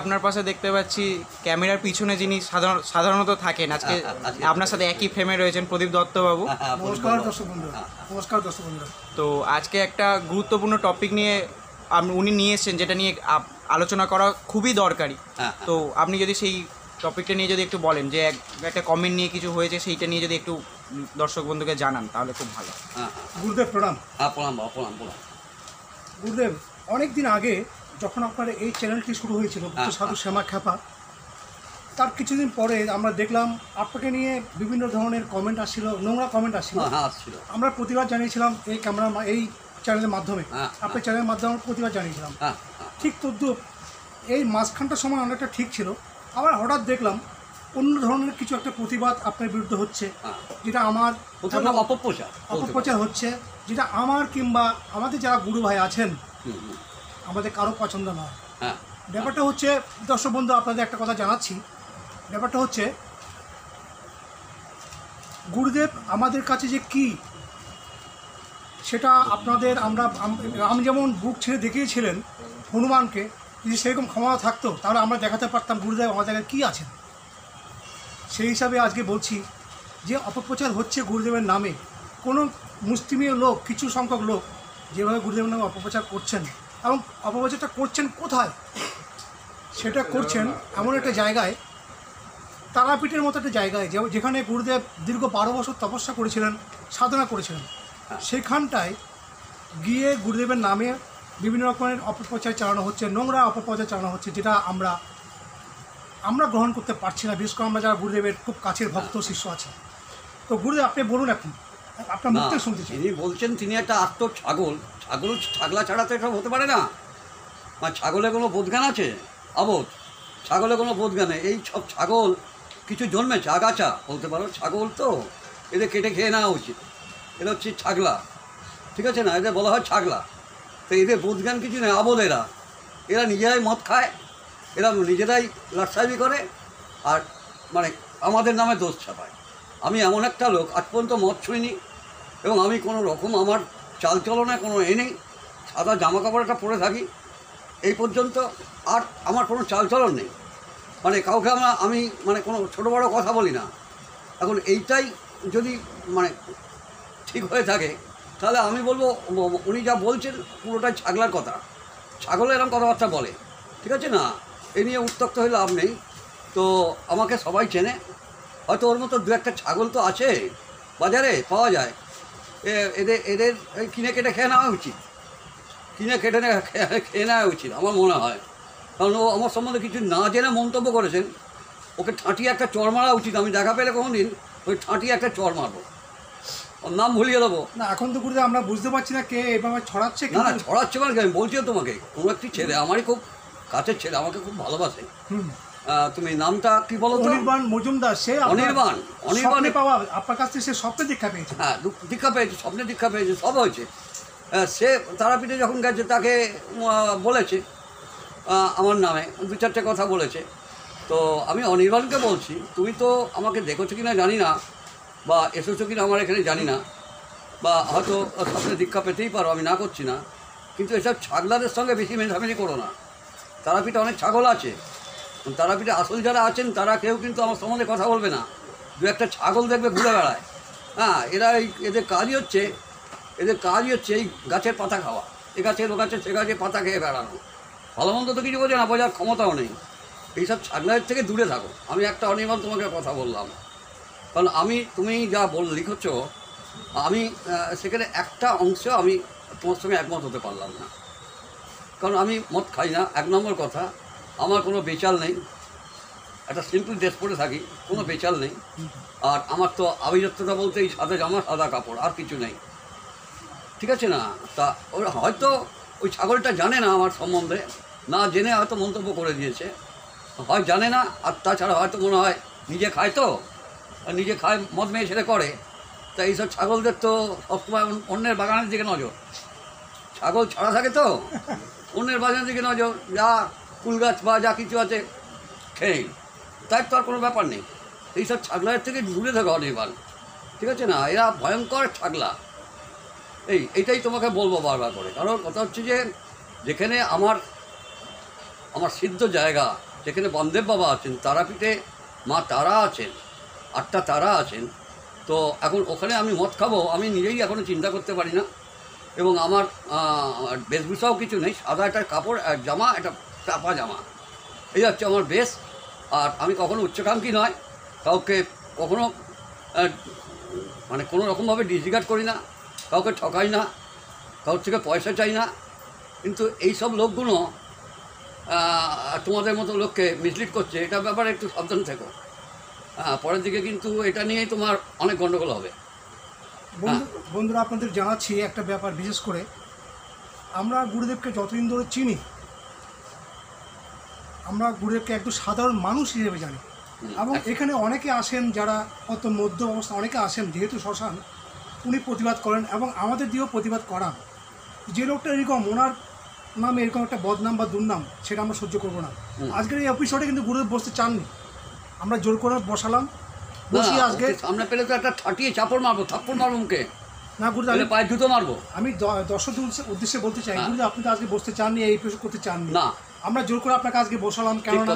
আপনার পাশে দেখতে পাচ্ছি ক্যামেরার পিছনে যিনি সাধারণ সাধারণত থাকেন আজকে আজকে- আপনার সাথে একই ফ্রেমে রয়েছেন প্রদীপ দত্তবাবু। নমস্কার দর্শক বন্ধুরা নমস্কার দর্শক বন্ধুরা। তো আজকে একটা গুরুত্বপূর্ণ টপিক নিয়ে উনি নিয়ে এসেছেন যেটা নিয়ে আপ- আলোচনা করা খুবই দরকারি। হ্যাঁ, তো আপনি যদি সেই টপিকটা নিয়ে যদি একটু বলেন যে এক- একটা কমেন্ট নিয়ে কিছু হয়েছে সেইটা নিয়ে যদি একটু উম, দর্শক বন্ধুকে জানান তাহলে খুব ভালো। হ্যাঁ, গুরুদেব প্রণাম। হ্যাঁ, প্রণাম বাবা, প্রণাম প্রণাম। গুরুদেব অনেক দিন আগে যখন আপনার এই চ্যানেলটি শুরু হয়েছিল হ্যাঁ, সাধু শ্যামা খ্যাপা তার কিছুদিন পরে আমরা দেখলাম আপনাকে নিয়ে বিভিন্ন ধরনের কমেন্ট আসছিল নোংরা কমেন্ট আসছিল। হ্যাঁ আসছিল। আমরা প্রতিবাদ জানিয়েছিলাম এই ক্যামেরা এই চ্যানেলের মাধ্যমে। আপনার চ্যানেলের মাধ্যমে আমরা প্রতিবাদ জানিয়েছিলাম। ঠিক তদ্রুপ এই মাঝখানটার সময় অনেকটা ঠিক ছিল। আবার হঠাৎ দেখলাম অন্য ধরনের কিছু একটা প্রতিবাদ আপনার বিরুদ্ধে হচ্ছে যেটা আমার অপপ্রচার। অপপ্রচার হচ্ছে যেটা আমার কিংবা আমাদের যারা গুরু ভাই আছেন আমাদের কারও পছন্দ নয় হ্যাঁ। ব্যাপারটা হচ্ছে দর্শক বন্ধু আপনাদের একটা কথা জানাচ্ছি। ব্যাপারটা হচ্ছে গুরুদেব আমাদের কাছে যে কি সেটা আপনাদের আমরা আম- যেমন বুক ছেড়ে দেখিয়েছিলেন হনুমানকে যদি সেরকম ক্ষমতা থাকতো তাহলে আমরা দেখাতে পারতাম গুরুদেব আমাদের কী আছেন। সেই হিসাবে আজকে বলছি যে অপপ্রচার হচ্ছে গুরুদেবের নামে। কোনো মুসলিমীয় লোক কিছু সংখ্যক লোক যেভাবে গুরুদেবের নামে অপপ্রচার করছেন এবং অপপ্রচারটা করছেন কোথায়? সেটা করছেন এমন একটা জায়গায় তারাপীঠের মতো একটা জায়গায় যেখানে গুরুদেব দীর্ঘ বারো বছর তপস্যা করেছিলেন সাধনা করেছিলেন। সেখানটায় গিয়ে গুরুদেবের নামে বিভিন্ন রকমের অপপ্রচার চালানো হচ্ছে নোংরা অপপ্রচার চালানো হচ্ছে যেটা আমরা আমরা গ্রহণ করতে পারছি না বিশেষ করে আমরা যারা গুরুদেবের খুব কাছের ভক্ত শিষ্য আছে। তো গুরুদেব আপনি বলুন এখন আপনার মুখ না শুনতে চাই। তিনি বলছেন তিনি একটা আত্ম ছাগল। ছাগল ছাগলা ছাড়া তো এসব হতে পারে না। আর ছাগলে কোনো বোধজ্ঞান আছে? অবোধ ছাগলে কোনো নেই। এই সব ছাগল কিছু জন্মেছে আগাছা। বলতে পারো ছাগল তো। এদের কেটে খেয়ে নেওয়া উচিত। এটা হচ্ছে ছাগলা। ঠিক আছে না? এদের বলা হয় ছাগলা। তো এদের বোধজ্ঞান কিছু নেই আবোধ এরা। এরা নিজেরাই মদ খায় এরা নিজেরাই লাটসাবি করে আর মানে আমাদের নামে দোষ ছাপায়। আমি এমন একটা লোক আজ পর্যন্ত মদ ছুঁইনি। এবং আমি কোনো রকম আমার চালচলনে, কোনো এ নেই। সাদা জামা কাপড় একটা পরে থাকি। এই পর্যন্ত আর আমার কোনো চালচলন নেই। মানে কাউকে আমরা, আমি মানে কোনো ছোটো বড়ো কথা বলি না। এখন এইটাই যদি মানে ঠিক হয়ে থাকে, তাহলে আমি বলব, উনি যা বলছেন পুরোটাই ছাগলার কথা। ছাগল এরকম কথাবার্তা বলে। ঠিক আছে না? এ নিয়ে উত্তক্ত হয়ে লাভ নেই। তো আমাকে সবাই চেনে। হয়তো ওর মতো দু একটা ছাগল তো আছে। বাজারে পাওয়া যায়। এদের এদের কিনে কেটে খেয়ে নেওয়া উচিত। কিনে কেটে খেয়ে নেওয়া উচিত আমার মনে হয়। কারণ ও আমার সম্বন্ধে কিছু না জেনে মন্তব্য করেছেন। ওকে ঠাঁটিয়ে একটা চর মারা উচিত আমি দেখা পেলে কোনো দিন ওই ঠাঁটিয়ে একটা চর মারবো। ওর নাম ভুলিয়ে দেবো। না এখন তো গুরুদেব আমরা বুঝতে পারছি না কে এভাবে ছড়াচ্ছে না না ছড়াচ্ছে মানে কি? আমি বলছি তোমাকে কোনো একটি ছেলে আমারই খুব কাছের ছেলে আমাকে খুব ভালোবাসে। তুমি নামটা কি বলো অনির্বাণ মজুমদার সে অনির্বাণ, অনির্বাণ- পাওয়া আপনার কাছ থেকে সে স্বপ্নে দীক্ষা পেয়েছে। হ্যাঁ দীক্ষা পেয়েছে স্বপ্নে দীক্ষা পেয়েছে সব হয়েছে। সে তারাপীঠে যখন গেছে তাকে বলেছে আমার নামে দু চারটে কথা বলেছে। তো আমি অনির্বাণকে বলছি তুমি তো আমাকে দেখেছ কি না জানি না বা এসেছ কি না আমার এখানে জানি না বা হয়তো স্বপ্নে দীক্ষা পেতেই পারো আমি না করছি না। কিন্তু এসব ছাগলাদের সঙ্গে বেশি মেধামেধি করো না। তারাপীঠে অনেক ছাগল আছে তারাপীঠে আসল যারা আছেন, তারা কেউ কিন্তু আমার সম্বন্ধে কথা বলবে না। দু একটা ছাগল দেখবে ঘুরে বেড়ায়। হ্যাঁ এরা এই এদের কাজই হচ্ছে, এদের কাজই হচ্ছে এই গাছের পাতা খাওয়া। এ গাছের, ও গাছের, সে গাছে পাতা খেয়ে বেড়ানো। ভালো মন্দ তো কিছু বোঝে না, বোঝার ক্ষমতাও নেই। এইসব ছাগলের থেকে দূরে থাকো। আমি একটা অনির্বাণ তোমাকে কথা বললাম। কারণ আমি, তুমি যা বল, লিখছ, আমি সেখানে একটা অংশ আমি তোমার সঙ্গে একমত হতে পারলাম না। কারণ আমি মদ খাই না, এক নম্বর কথা। আমার কোনো বেচাল নেই। একটা সিম্পল ড্রেস পরে থাকি, কোনো বেচাল নেই। আর আমার তো আভিজাত্যতা বলতে এই সাদা জামা, সাদা কাপড়, আর কিছু নেই। ঠিক আছে না? তা ওরা হয়তো ওই ছাগলটা জানে না আমার সম্বন্ধে। না জেনে হয়তো মন্তব্য করে দিয়েছে। হয় জানে না, আর তাছাড়া হয়তো মনে হয় নিজে খায় তো। আর নিজে খায়, মদ মেয়ে ছেলে করে। তা এইসব ছাগলদের তো সবসময় অন্যের বাগানের দিকে নজর। ছাগল ছাড়া থাকে তো? অন্যের বাগানের দিকে নজর। যা ফুল গাছ বা যা কিছু আছে, খেয়ে তাই তো আর কোনো ব্যাপার নেই। এইসব ছাগলার থেকে দূরে থাকে অনির্বাণ ঠিক আছে না? এরা ভয়ঙ্কর ছাগলা। এই এইটাই তোমাকে বলব বারবার করে। কারণ কথা হচ্ছে যে, যেখানে আমার আমার সিদ্ধ জায়গা, যেখানে বামদেব বাবা আছেন, তারাপীঠে মা তারা আছেন, আটটা তারা আছেন, তো এখন ওখানে আমি মদ খাব, আমি নিজেই এখনও চিন্তা করতে পারি না। এবং আমার বেশভূষাও কিছু নেই। সাদা একটা কাপড় জামা, একটা চাপা জামা এই হচ্ছে আমার বেশ আর আমি কখনো উচ্চাকাঙ্ক্ষী নয় কাউকে কখনো মানে কোনো রকমভাবে ডিসরিগার্ড করি না কাউকে ঠকাই না কারোর থেকে পয়সা চাই না। কিন্তু এই সব লোকগুলো তোমাদের মতো লোককে মিসলিড করছে এটা ব্যাপারে একটু সাবধান থেকো। হ্যাঁ পরের দিকে কিন্তু এটা নিয়েই তোমার অনেক গণ্ডগোল হবে। বন্ধু বন্ধুরা আপনাদের জানাচ্ছি একটা ব্যাপার বিশেষ করে। আমরা গুরুদেবকে যতদিন ধরে চিনি আমরা গুরুদেবকে একটু সাধারণ মানুষ হিসেবে জানি। এবং এখানে অনেকে আসেন যারা অত মধ্য অবস্থা অনেকে আসেন যেহেতু শ্মশান উনি প্রতিবাদ করেন এবং আমাদের দিয়েও প্রতিবাদ করান। যে লোকটা এরকম ওনার নামে এরকম একটা বদনাম বা দুর্নাম সেটা আমরা সহ্য করব না। আজকের এই এপিসোডে কিন্তু গুরুদেব বসতে চাননি। আমরা জোর করে বসালাম। বসি আজকে। সামনে পেলে তো একটা ঠাটিয়ে চাপড় মারবো থাপ্পড় মারবো মুখে না গুরুদেব তাহলে আমি- পায়ে জুতো মারবো। আমি দ- দর্শকদের উদ্দেশ্যে- বলতে চাই। গুরুদেব আপনি তো আজকে বসতে চাননি এই এপিসোড করতে চাননি। না। আমরা জোর করে আপনাকে আজকে বসালাম কেননা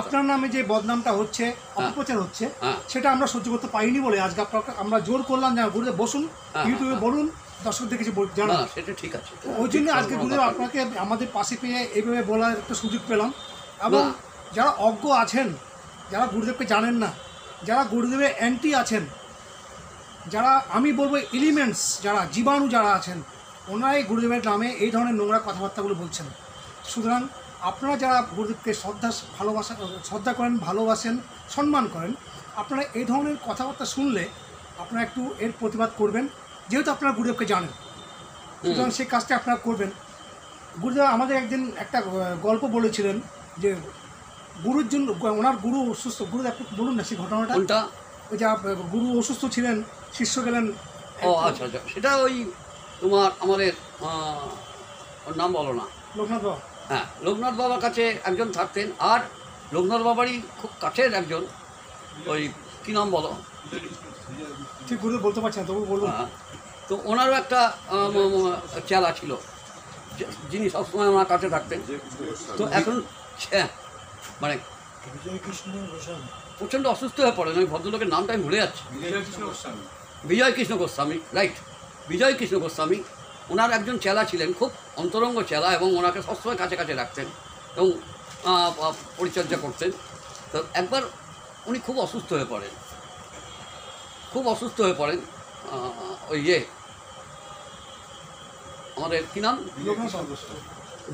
আপনার নামে যে বদনামটা হচ্ছে অপপ্রচার হচ্ছে হ্যাঁ। সেটা আমরা সহ্য করতে পারিনি বলে আজকে আপনাকে আমরা জোর করলাম যে গুরুদেব বসুন হ্যাঁ, ইউটিউবে বলুন দর্শকদের কিছু জানান। সেটা ঠিক আছে। ওই জন্য আজকে গুরুদেব আপনাকে আমাদের পাশে পেয়ে এইভাবে বলার একটা সুযোগ পেলাম। এবং যারা অজ্ঞ আছেন যারা গুরুদেবকে জানেন না যারা গুরুদেবের অ্যান্টি আছেন যারা আমি বলব এলিমেন্টস যারা জীবাণু যারা আছেন ওনারাই গুরুদেবের নামে এই ধরনের নোংরা কথাবার্তাগুলো বলছেন। সুতরাং আপনারা যারা গুরুদেবকে শ্রদ্ধা ভালোবাসা শ্রদ্ধা করেন ভালোবাসেন সম্মান করেন আপনারা এই ধরনের কথাবার্তা শুনলে আপনারা একটু এর প্রতিবাদ করবেন যেহেতু আপনারা গুরুদেবকে জানেন। সুতরাং সেই কাজটা আপনারা করবেন। গুরুদেব আমাদের একদিন একটা গল্প বলেছিলেন যে গুরুর জন্য ওনার গুরু অসুস্থ গুরুদেব একটু বলুন না সেই ঘটনাটা। ওই যে গুরু অসুস্থ ছিলেন শিষ্য গেলেন। ও আচ্ছা আচ্ছা। সেটা ওই তোমার আমাদের ওর নাম বলো না। লোকনাথ বাবা। হ্যাঁ লোকনাথ বাবার কাছে একজন থাকতেন আর লোকনাথ বাবারই খুব কাছের একজন। ওই কী নাম বলো? ঠিক গুরুদেব বলতে পারছেন তবু বলুন। হ্যাঁ। তো ওনারও একটা চেলা ছিল যিনি সবসময় ওনার কাছে থাকতেন। তো এখন হ্যাঁ, মানে প্রচণ্ড অসুস্থ হয়ে পড়েন। ওই ভদ্রলোকের নামটা আমি ভুলে যাচ্ছি। বিজয় কৃষ্ণ গোস্বামী রাইট বিজয় কৃষ্ণ গোস্বামী ওনার একজন চেলা ছিলেন খুব অন্তরঙ্গ চেলা এবং ওনাকে সবসময় কাছে কাছে রাখতেন এবং পরিচর্যা করতেন। তো একবার উনি খুব অসুস্থ হয়ে পড়েন। খুব অসুস্থ হয়ে পড়েন ওই ইয়ে। আমাদের কী নাম?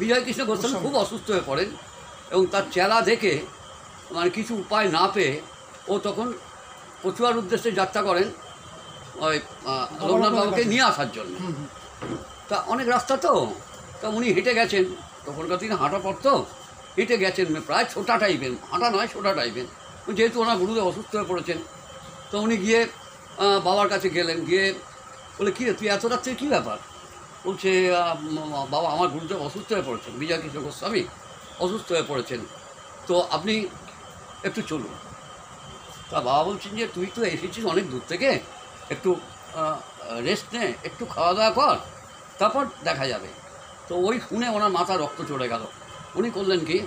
বিজয় কৃষ্ণ গোস্বামী খুব অসুস্থ হয়ে পড়েন এবং তার চেলা দেখে মানে কিছু উপায় না পেয়ে ও তখন কচুয়ার উদ্দেশ্যে যাত্রা করেন ওই বাবুকে। নিয়ে আসার জন্য। তা অনেক রাস্তা তো। তা উনি হেঁটে গেছেন। তখনকার দিনে হাঁটা পড়তো হেঁটে গেছেন প্রায় ছোটা টাইপের। হাঁটা নয়, ছোটা টাইপের। যেহেতু ওনার গুরুদেব অসুস্থ হয়ে পড়েছেন, তো উনি গিয়ে বাবার কাছে গেলেন। গিয়ে বলে, কী তুই এত রাত্রে কী ব্যাপার? বলছে বাবা আমার গুরুদেব অসুস্থ হয়ে পড়েছেন। বিজয় কৃষ্ণ গোস্বামী অসুস্থ হয়ে পড়েছেন। তো আপনি একটু চলুন। তা বাবা বলছেন যে, তুই তো এসেছিস অনেক দূর থেকে। একটু রেস্ট নে, একটু খাওয়া দাওয়া কর, তারপর দেখা যাবে। তো ওই শুনে ওনার মাথা রক্ত চড়ে গেল। উনি করলেন কি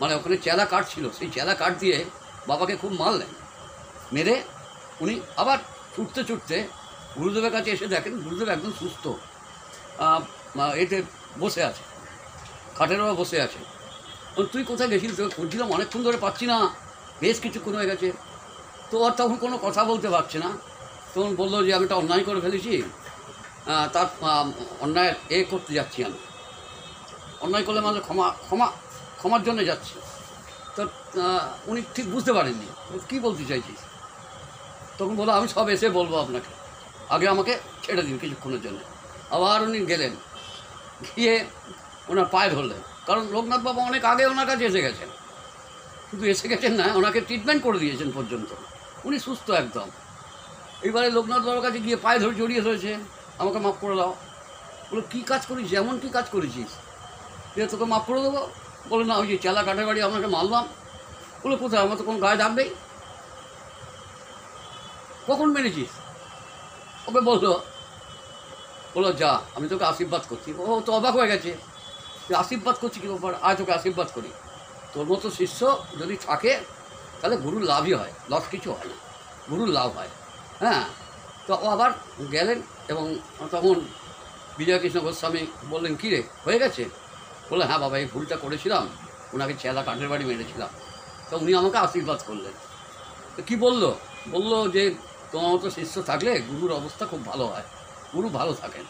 মানে ওখানে চেলা কাঠ ছিল, সেই চেলা কাঠ দিয়ে বাবাকে খুব মারলেন। মেরে উনি আবার ছুটতে ছুটতে গুরুদেবের কাছে এসে দেখেন, গুরুদেব একদম সুস্থ। এতে বসে আছে। খাটের ওপর বসে আছে। তুই কোথায় গেছিলি? তোকে খুঁজছিলাম, অনেকক্ষণ ধরে পাচ্ছি না। বেশ কিছুক্ষণ হয়ে গেছে। তো আর তখন কোনো কথা বলতে পারছে না। তখন বলল যে, আমি একটা অন্যায় করে ফেলেছি। তার অন্যায় এ করতে যাচ্ছি আমি। অন্যায় করলে মানে ক্ষমা ক্ষমা, ক্ষমার জন্য যাচ্ছি। তো উনি ঠিক বুঝতে পারেননি। কী বলতে চাইছিস? তখন বলল, আমি সব এসে বলব আপনাকে। আগে আমাকে ছেড়ে দিন কিছুক্ষণের জন্য। আবার উনি গেলেন। গিয়ে ওনার পায়ে ধরলেন। কারণ লোকনাথ বাবা অনেক আগে ওনার কাছে এসে গেছেন। শুধু এসে গেছেন না, ওনাকে ট্রিটমেন্ট করে দিয়েছেন পর্যন্ত। উনি সুস্থ একদম। এইবারে লোকনাথ বাবার কাছে গিয়ে পায়ে ধরে জড়িয়ে ধরেছে, আমাকে মাফ করে দাও। বলো, কী কাজ করিস? এমন কী কাজ করেছিস? দিয়ে তোকে মাফ করে দেবো? বলে, না, ওই যে চেলা কাঠের বাড়ি আপনাকে মারলাম। বলে, কোথায়? আমার তো কোনো গায়ে দাগ নেই। কখন মেরেছিস? ওকে বলল। বলল, যা, আমি তোকে আশীর্বাদ করছি। ও, তো অবাক হয়ে গেছে। তুই আশীর্বাদ করছি কি ব্যাপার? আয়, তোকে আশীর্বাদ করি। তোর মতো শিষ্য যদি থাকে, তাহলে গুরুর লাভই হয়। লস কিছু হয় না। গুরুর লাভ হয়। হ্যাঁ? তো ও আবার গেলেন এবং তখন বিজয়কৃষ্ণ গোস্বামী বললেন, কী রে, হয়ে গেছে? বললেন হ্যাঁ বাবা, এই ভুলটা করেছিলাম। ওনাকে চেলা কাঠের বাড়ি মেরেছিলাম। তো উনি আমাকে আশীর্বাদ করলেন। তো কী বলল? বলল যে, তোমার মতো শিষ্য থাকলে গুরুর অবস্থা খুব ভালো হয়। গুরু ভালো থাকেন।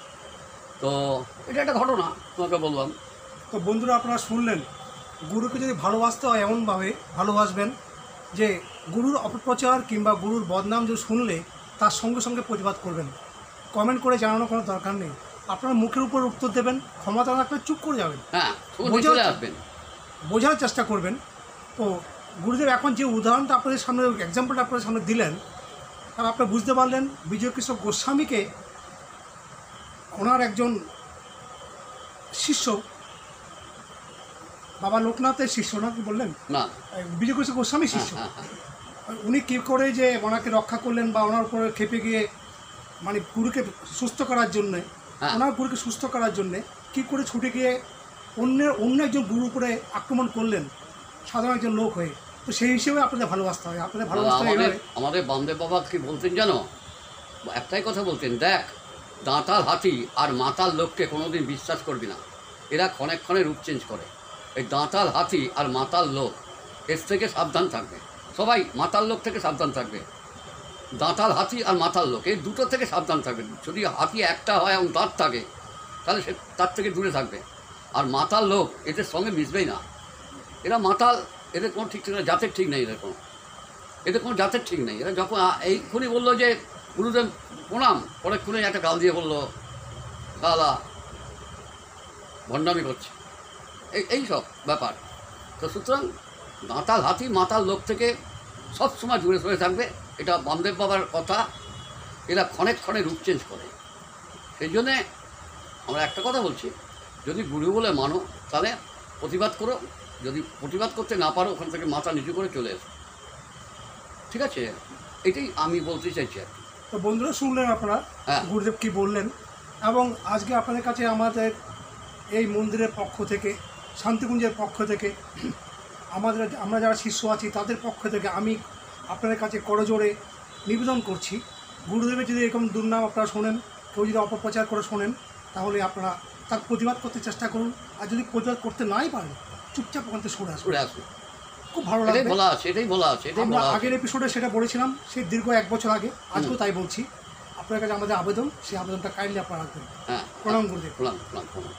তো এটা একটা ঘটনা, তোমাকে বললাম। তো বন্ধুরা, আপনারা শুনলেন। গুরুকে যদি ভালোবাসতে হয় এমনভাবে, ভালোবাসবেন যে গুরুর অপপ্রচার কিংবা গুরুর বদনাম যদি শুনলে তার সঙ্গে সঙ্গে প্রতিবাদ করবেন। কমেন্ট করে জানানোর কোনো দরকার নেই। আপনারা মুখের উপর উত্তর দেবেন ক্ষমতা থাকলে চুপ করে যাবেন। হ্যাঁ বোঝার চেষ্টা করবেন। তো গুরুদেব এখন যে উদাহরণটা আপনাদের সামনে এক্সাম্পলটা আপনাদের সামনে দিলেন আর আপনি বুঝতে পারলেন বিজয়কৃষ্ণ গোস্বামীকে ওনার একজন শিষ্য বাবা লোকনাথের শিষ্য না বললেন? না। বিজয়কৃষ্ণ গোস্বামী হ্যাঁ শিষ্য। হ্যাঁ হ্যাঁ উনি কী করে যে ওনাকে রক্ষা করলেন বা ওনার উপরে খেপে গিয়ে মানে গুরুকে সুস্থ করার জন্যে হ্যাঁ। ওনার গুরুকে সুস্থ করার জন্যে কী করে ছুটে গিয়ে অন্যের অন্য একজন গুরুর উপরে আক্রমণ করলেন সাধারণ একজন লোক হয়ে? তো সেই হিসেবে আপনাদের ভালোবাসতে হয়। আপনাদের ভালোবাসতে হয় আমাদের এভাবে? আমাদের বামদেব বাবা কি বলতেন জানো? একটাই কথা বলতেন দেখ দাঁতাল হাতি আর মাতাল লোককে কোনোদিন বিশ্বাস করবি না। এরা ক্ষণে ক্ষণে রূপ চেঞ্জ করে। এই দাঁতাল হাতি আর মাতাল লোক, এর থেকে সাবধান থাকবে। সবাই মাতাল লোক থেকে সাবধান থাকবে। দাঁতাল হাতি আর মাতাল লোক, এই দুটো থেকে সাবধান থাকবে। যদি হাতি একটা হয় এবং দাঁত থাকে, তাহলে সে তার থেকে দূরে থাকবে। আর মাতাল লোক, এদের সঙ্গে মিশবেই না। এরা মাতাল, এদের কোনো ঠিক ঠিক না জাতের ঠিক নেই এদের কোনো। এদের কোনো জাতের ঠিক নেই। এরা যখন এইক্ষুনি বলল যে, গুরুদেব প্রণাম পরেক্ষণে একটা গাল দিয়ে বলল গালা ভণ্ডামি করছে। এই সব ব্যাপার। তো সুতরাং দাঁতাল হাতি মাতাল লোক থেকে সব সময় দূরে সরে থাকবে এটা বামদেব বাবার কথা। এরা ক্ষণে ক্ষণে রূপ চেঞ্জ করে। সেই জন্যে আমরা একটা কথা বলছি যদি গুরু বলে মানো তাহলে প্রতিবাদ করো। যদি প্রতিবাদ করতে না পারো ওখান থেকে মাথা নিচু করে চলে এসো। ঠিক আছে? এটাই আমি বলতে চাইছি আর তো বন্ধুরা শুনলেন আপনারা হ্যাঁ। গুরুদেব কি বললেন? এবং আজকে আপনাদের কাছে আমাদের এই মন্দিরের পক্ষ থেকে শান্তিকুঞ্জের পক্ষ থেকে আমাদের আমরা যারা শিষ্য আছি তাদের পক্ষ থেকে আমি আপনাদের কাছে করজোরে নিবেদন করছি। গুরুদেবের যদি এরকম দুর্নাম আপনারা শোনেন কেউ যদি অপপ্রচার করে শোনেন তাহলে আপনারা তার প্রতিবাদ করতে চেষ্টা করুন। আর যদি প্রতিবাদ করতে নাই পারেন চুপচাপ ওখান থেকে সরে আসুন। সরে খুব ভালো লাগে বলা আছে এটাই বলা আছে এটাই আমরা আগের এপিসোডে সেটা বলেছিলাম সেই দীর্ঘ এক বছর আগে আজকেও তাই বলছি। আপনার কাছে আমাদের আবেদন সেই আবেদনটা কাইন্ডলি আপনারা রাখবেন। হ্যাঁ প্রণাম গুরুদেব। প্রণাম প্রণাম প্রণাম।